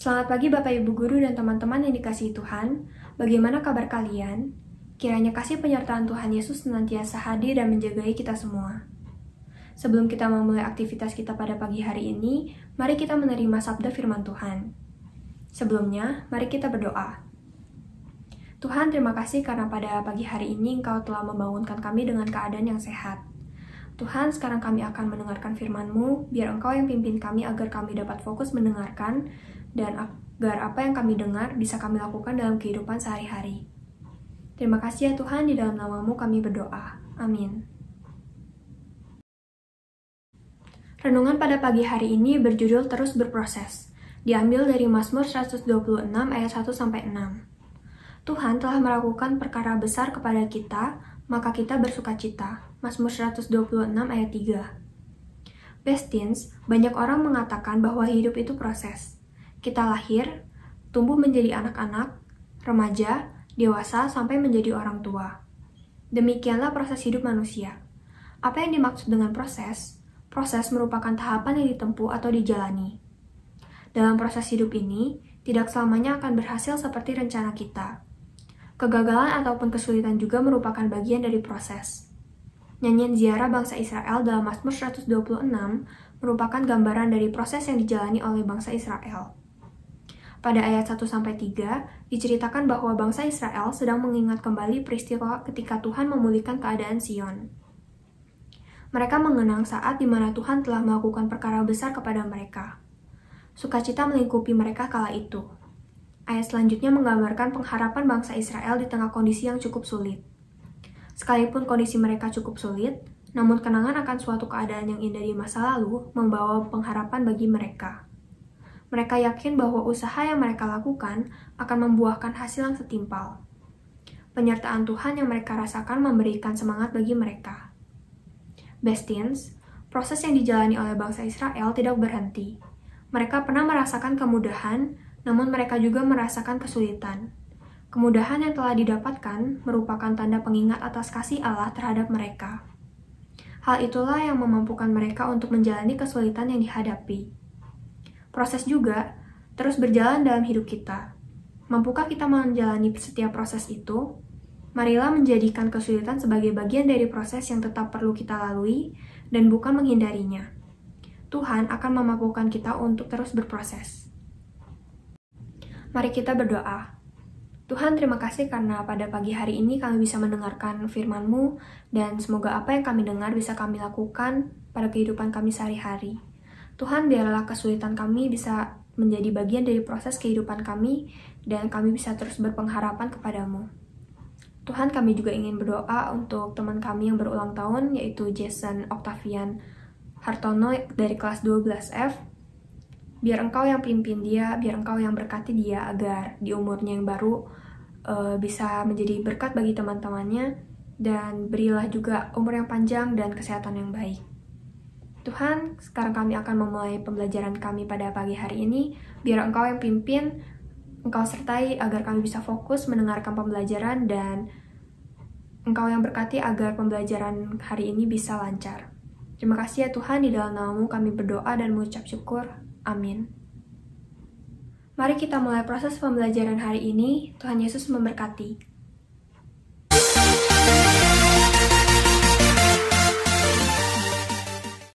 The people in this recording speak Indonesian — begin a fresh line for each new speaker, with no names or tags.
Selamat pagi Bapak Ibu Guru dan teman-teman yang dikasihi Tuhan. Bagaimana kabar kalian? Kiranya kasih penyertaan Tuhan Yesus senantiasa hadir dan menjagai kita semua. Sebelum kita memulai aktivitas kita pada pagi hari ini, mari kita menerima sabda firman Tuhan. Sebelumnya, mari kita berdoa. Tuhan, terima kasih karena pada pagi hari ini Engkau telah membangunkan kami dengan keadaan yang sehat. Tuhan, sekarang kami akan mendengarkan firman-Mu, biar Engkau yang pimpin kami agar kami dapat fokus mendengarkan, dan agar apa yang kami dengar bisa kami lakukan dalam kehidupan sehari-hari. Terima kasih ya Tuhan, di dalam namamu kami berdoa. Amin. Renungan pada pagi hari ini berjudul Terus Berproses, diambil dari Mazmur 126 ayat 1 sampai 6. Tuhan telah melakukan perkara besar kepada kita, maka kita bersuka cita. Mazmur 126 ayat 3. Bestins, banyak orang mengatakan bahwa hidup itu proses. Kita lahir, tumbuh menjadi anak-anak, remaja, dewasa, sampai menjadi orang tua. Demikianlah proses hidup manusia. Apa yang dimaksud dengan proses? Proses merupakan tahapan yang ditempuh atau dijalani. Dalam proses hidup ini, tidak selamanya akan berhasil seperti rencana kita. Kegagalan ataupun kesulitan juga merupakan bagian dari proses. Nyanyian ziarah bangsa Israel dalam Mazmur 126 merupakan gambaran dari proses yang dijalani oleh bangsa Israel. Pada ayat 1-3 diceritakan bahwa bangsa Israel sedang mengingat kembali peristiwa ketika Tuhan memulihkan keadaan Sion. Mereka mengenang saat di mana Tuhan telah melakukan perkara besar kepada mereka. Sukacita melingkupi mereka kala itu. Ayat selanjutnya menggambarkan pengharapan bangsa Israel di tengah kondisi yang cukup sulit. Sekalipun kondisi mereka cukup sulit, namun kenangan akan suatu keadaan yang indah di masa lalu membawa pengharapan bagi mereka. Mereka yakin bahwa usaha yang mereka lakukan akan membuahkan hasil yang setimpal. Penyertaan Tuhan yang mereka rasakan memberikan semangat bagi mereka. Bestins, proses yang dijalani oleh bangsa Israel tidak berhenti. Mereka pernah merasakan kemudahan, namun mereka juga merasakan kesulitan. Kemudahan yang telah didapatkan merupakan tanda pengingat atas kasih Allah terhadap mereka. Hal itulah yang memampukan mereka untuk menjalani kesulitan yang dihadapi. Proses juga terus berjalan dalam hidup kita. Mampukah kita menjalani setiap proses itu? Marilah menjadikan kesulitan sebagai bagian dari proses yang tetap perlu kita lalui dan bukan menghindarinya. Tuhan akan memampukan kita untuk terus berproses. Mari kita berdoa. Tuhan terima kasih karena pada pagi hari ini kami bisa mendengarkan firman-Mu dan semoga apa yang kami dengar bisa kami lakukan pada kehidupan kami sehari-hari. Tuhan biarlah kesulitan kami bisa menjadi bagian dari proses kehidupan kami dan kami bisa terus berpengharapan kepadamu. Tuhan kami juga ingin berdoa untuk teman kami yang berulang tahun yaitu Jason Octavian Hartono dari kelas 12F biar engkau yang pimpin dia, biar engkau yang berkati dia agar di umurnya yang baru uh, bisa menjadi berkat bagi teman-temannya dan berilah juga umur yang panjang dan kesehatan yang baik. Tuhan, sekarang kami akan memulai pembelajaran kami pada pagi hari ini, biar Engkau yang pimpin, Engkau sertai agar kami bisa fokus mendengarkan pembelajaran dan Engkau yang berkati agar pembelajaran hari ini bisa lancar. Terima kasih ya Tuhan, di dalam namamu kami berdoa dan mengucap syukur. Amin. Mari kita mulai proses pembelajaran hari ini. Tuhan Yesus memberkati.